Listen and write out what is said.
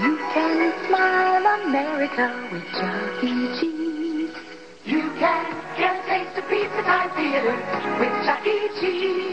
You can smile America with Chuck E. You can get a taste of pizza time theater with Chuck E.